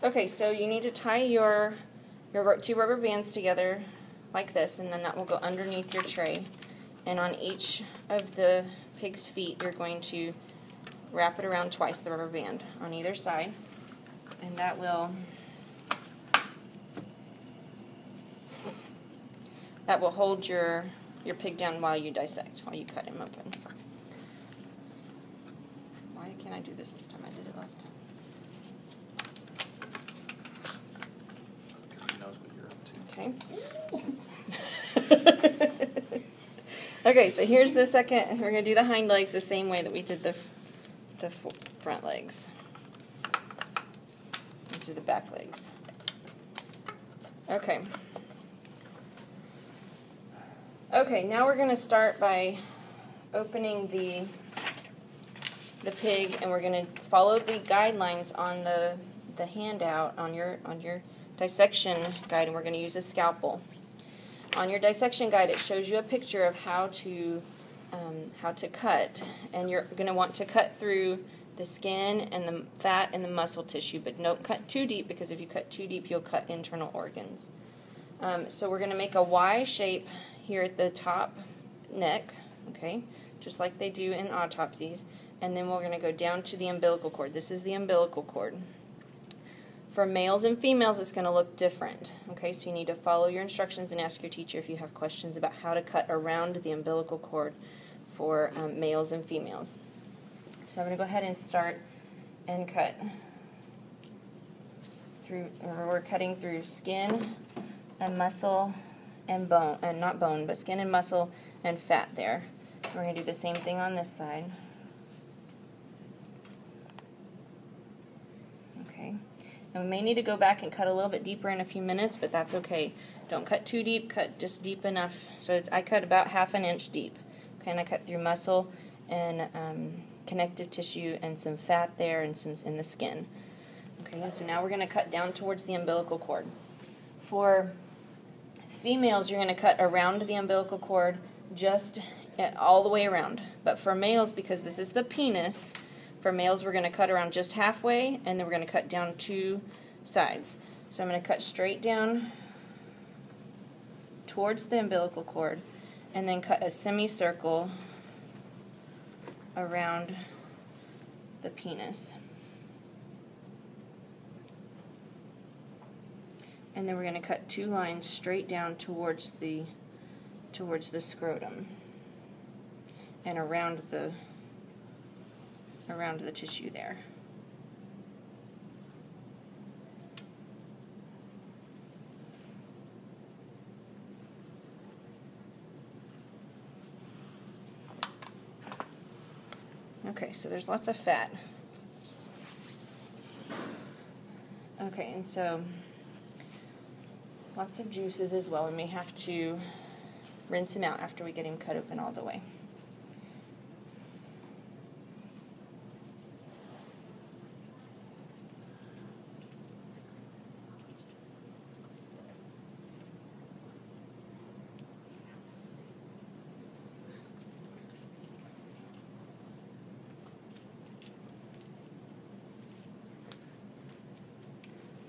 Okay, so you need to tie your your two rubber bands together like this, and then that will go underneath your tray. And on each of the pig's feet, you're going to wrap it around twice the rubber band on either side, and that will that will hold your your pig down while you dissect, while you cut him open. Why can't I do this this time? I did it last time. Okay. okay, so here's the second. We're going to do the hind legs the same way that we did the, the front legs. These are the back legs. Okay. Okay, now we're going to start by opening the the pig and we're going to follow the guidelines on the the handout on your on your dissection guide and we're going to use a scalpel. On your dissection guide it shows you a picture of how to um, how to cut and you're going to want to cut through the skin and the fat and the muscle tissue but don't cut too deep because if you cut too deep you'll cut internal organs. Um, so we're going to make a Y shape here at the top neck, okay, just like they do in autopsies, and then we're going to go down to the umbilical cord. This is the umbilical cord. For males and females, it's going to look different. Okay, so you need to follow your instructions and ask your teacher if you have questions about how to cut around the umbilical cord for um, males and females. So I'm going to go ahead and start and cut through, we're cutting through skin and muscle and bone, and not bone, but skin and muscle and fat there. We're going to do the same thing on this side. And we may need to go back and cut a little bit deeper in a few minutes, but that's okay. Don't cut too deep, cut just deep enough. So I cut about half an inch deep. Okay, and I cut through muscle and um, connective tissue and some fat there and some in the skin. Okay, and so now we're going to cut down towards the umbilical cord. For females, you're going to cut around the umbilical cord just eh, all the way around. But for males, because this is the penis, for males, we're going to cut around just halfway, and then we're going to cut down two sides. So I'm going to cut straight down towards the umbilical cord, and then cut a semicircle around the penis. And then we're going to cut two lines straight down towards the towards the scrotum and around the around the tissue there. Okay, so there's lots of fat. Okay, and so lots of juices as well. We may have to rinse him out after we get him cut open all the way.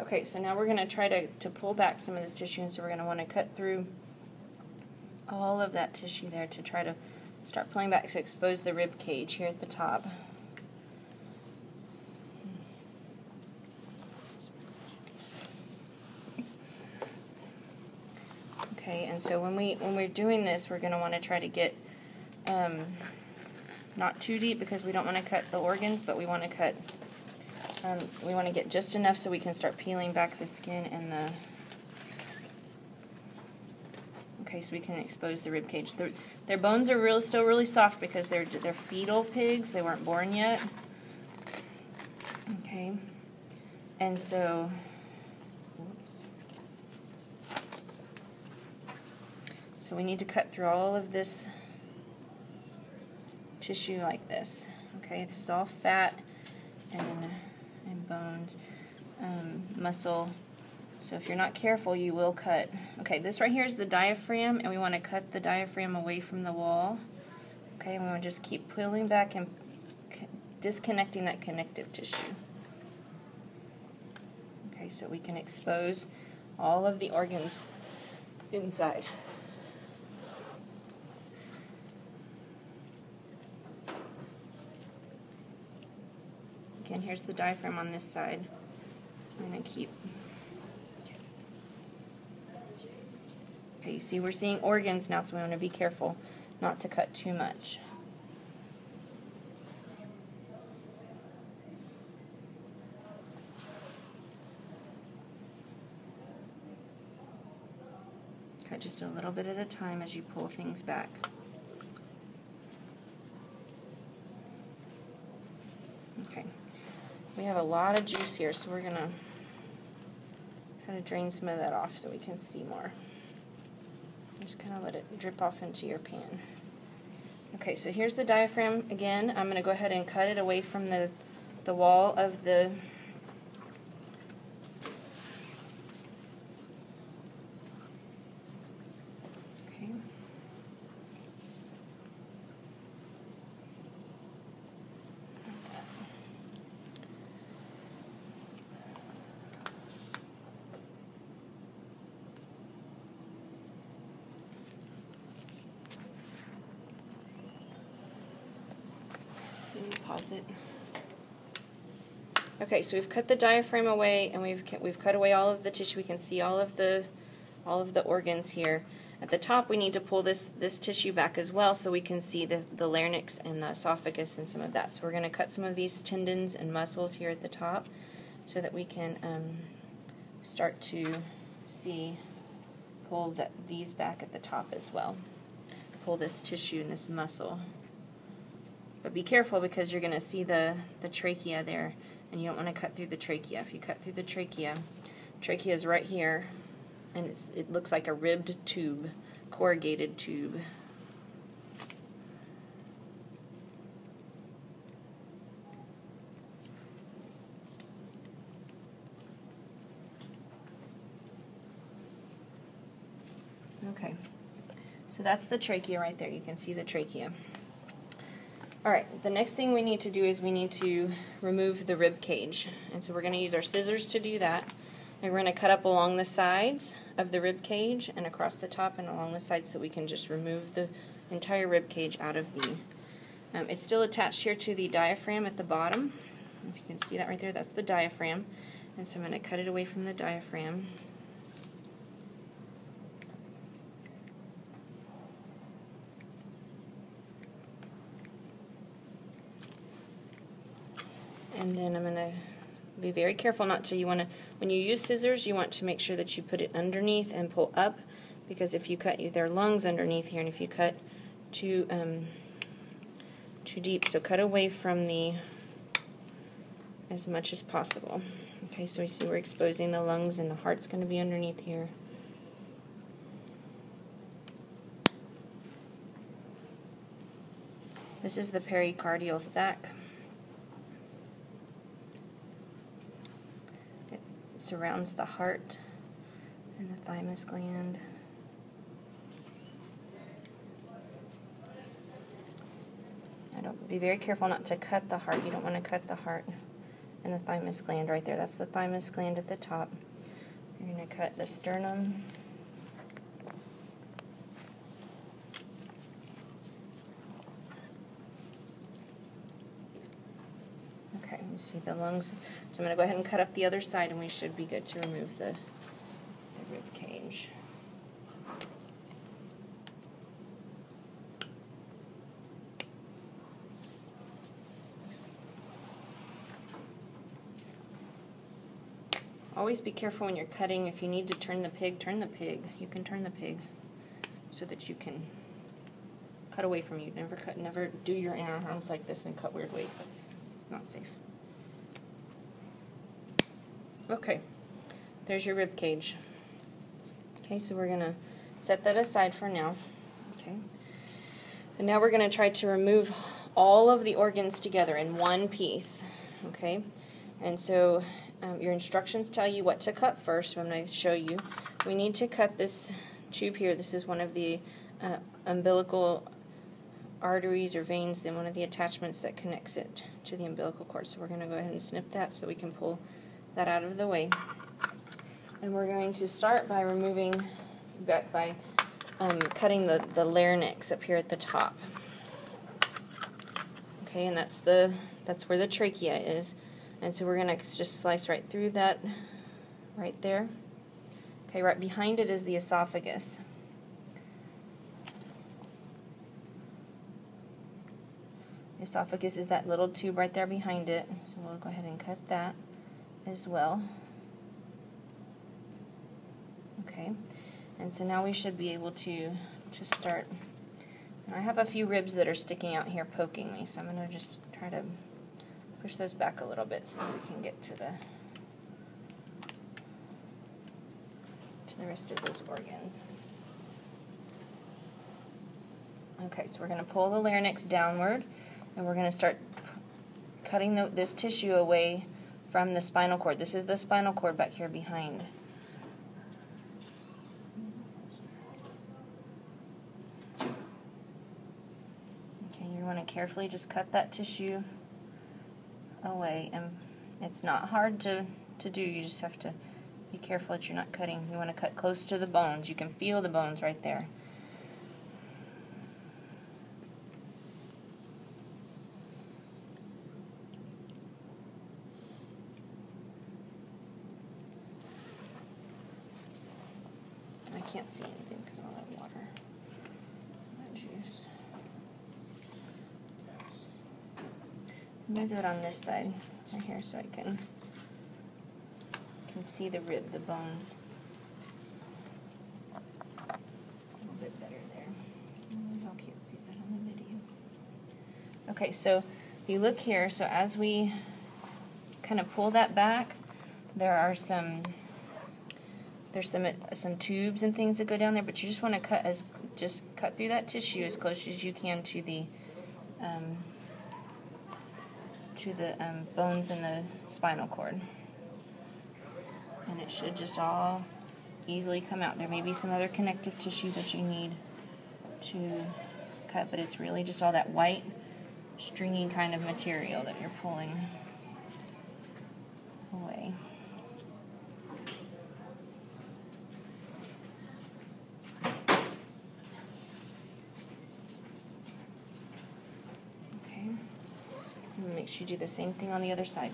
Okay, so now we're going to try to, to pull back some of this tissue, and so we're going to want to cut through all of that tissue there to try to start pulling back to expose the rib cage here at the top. Okay, and so when we when we're doing this, we're going to want to try to get um, not too deep because we don't want to cut the organs, but we want to cut um, we want to get just enough so we can start peeling back the skin and the okay so we can expose the rib cage. Their, their bones are real, still really soft because they're they're fetal pigs. They weren't born yet. Okay. And so so we need to cut through all of this tissue like this. Okay this is all fat and bones, um, muscle. So if you're not careful, you will cut. Okay, this right here is the diaphragm, and we want to cut the diaphragm away from the wall. Okay, and we want to just keep pulling back and disconnecting that connective tissue. Okay, Okay, so we can expose all of the organs inside. Again, here's the diaphragm on this side. I'm going to keep. Okay, you see we're seeing organs now, so we want to be careful not to cut too much. Cut just a little bit at a time as you pull things back. Okay, we have a lot of juice here, so we're going to try to drain some of that off so we can see more. Just kind of let it drip off into your pan. Okay, so here's the diaphragm again. I'm going to go ahead and cut it away from the, the wall of the pause it. Okay, so we've cut the diaphragm away, and we've we've cut away all of the tissue. We can see all of the all of the organs here. At the top, we need to pull this this tissue back as well, so we can see the the larynx and the esophagus and some of that. So we're going to cut some of these tendons and muscles here at the top, so that we can um, start to see pull these back at the top as well. Pull this tissue and this muscle. But be careful because you're going to see the, the trachea there, and you don't want to cut through the trachea. If you cut through the trachea, trachea is right here, and it looks like a ribbed tube, corrugated tube. Okay, so that's the trachea right there. You can see the trachea. All right, the next thing we need to do is we need to remove the rib cage. And so we're going to use our scissors to do that. And we're going to cut up along the sides of the rib cage and across the top and along the sides so we can just remove the entire rib cage out of the... Um, it's still attached here to the diaphragm at the bottom. If you can see that right there, that's the diaphragm. And so I'm going to cut it away from the diaphragm. And then I'm going to be very careful not to, you want to, when you use scissors, you want to make sure that you put it underneath and pull up, because if you cut, there are lungs underneath here, and if you cut too, um, too deep, so cut away from the, as much as possible. Okay, so we see we're exposing the lungs, and the heart's going to be underneath here. This is the pericardial sac. Surrounds the heart and the thymus gland. I don't be very careful not to cut the heart. You don't want to cut the heart and the thymus gland right there. That's the thymus gland at the top. You're going to cut the sternum. You see the lungs. So I'm going to go ahead and cut up the other side and we should be good to remove the, the rib cage. Always be careful when you're cutting. If you need to turn the pig, turn the pig. You can turn the pig so that you can cut away from you. Never cut, never do your inner arms like this and cut weird ways. That's not safe. Okay, there's your rib cage. Okay, so we're going to set that aside for now. Okay, and now we're going to try to remove all of the organs together in one piece. Okay, and so um, your instructions tell you what to cut first. So I'm going to show you. We need to cut this tube here. This is one of the uh, umbilical arteries or veins, then one of the attachments that connects it to the umbilical cord. So we're going to go ahead and snip that so we can pull that out of the way. And we're going to start by removing, by, by um, cutting the, the larynx up here at the top. Okay, and that's the that's where the trachea is. And so we're going to just slice right through that right there. Okay, right behind it is the esophagus. The esophagus is that little tube right there behind it. So we'll go ahead and cut that as well. Okay, and so now we should be able to just start. I have a few ribs that are sticking out here poking me, so I'm going to just try to push those back a little bit so we can get to the to the rest of those organs. Okay, so we're going to pull the larynx downward and we're going to start cutting the, this tissue away from the spinal cord. This is the spinal cord back here behind. Okay, you want to carefully just cut that tissue away and it's not hard to, to do, you just have to be careful that you're not cutting. You want to cut close to the bones. You can feel the bones right there. I can't see anything because of all that water. That juice. I'm going to do it on this side right here so I can can see the rib, the bones. A little bit better there. Y'all can't see that on the video. Okay, so you look here, so as we kind of pull that back, there are some there's some some tubes and things that go down there, but you just want to cut as just cut through that tissue as close as you can to the um, to the um, bones in the spinal cord. And it should just all easily come out. There may be some other connective tissue that you need to cut, but it's really just all that white, stringy kind of material that you're pulling away. Make sure you do the same thing on the other side.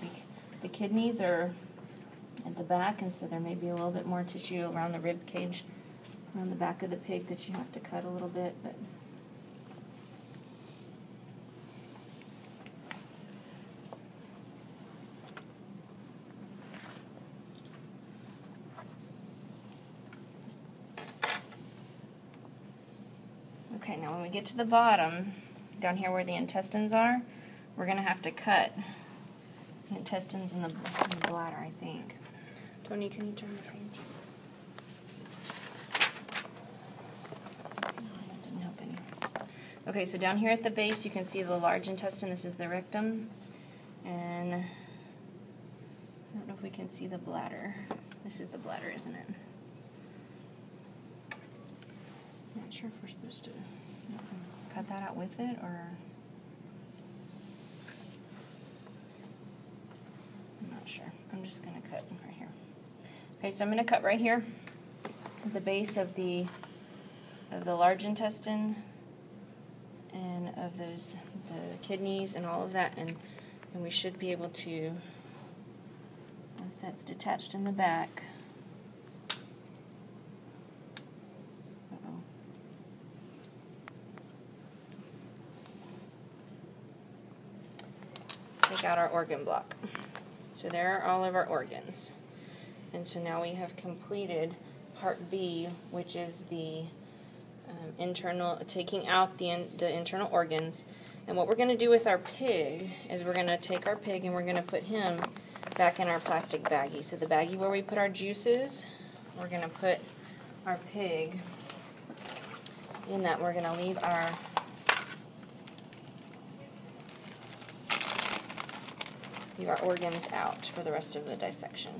The kidneys are at the back, and so there may be a little bit more tissue around the rib cage, around the back of the pig that you have to cut a little bit, but. Okay, now when we get to the bottom, down here where the intestines are, we're going to have to cut the intestines and the, and the bladder, I think. Tony, can you turn the page? didn't help any. Okay, so down here at the base, you can see the large intestine. This is the rectum. And I don't know if we can see the bladder. This is the bladder, isn't it? Not sure if we're supposed to cut that out with it or. I'm not sure. I'm just going to cut right here. Okay, so I'm going to cut right here at the base of the of the large intestine and of those the kidneys and all of that and and we should be able to once that's detached in the back uh-oh. take out our organ block. So there are all of our organs. And so now we have completed part B, which is the um, internal, taking out the, in, the internal organs. And what we're going to do with our pig is we're going to take our pig and we're going to put him back in our plastic baggie. So the baggie where we put our juices, we're going to put our pig in that. We're going to leave our leave our organs out for the rest of the dissection.